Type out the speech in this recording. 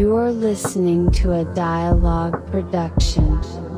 You are listening to a dialogue production.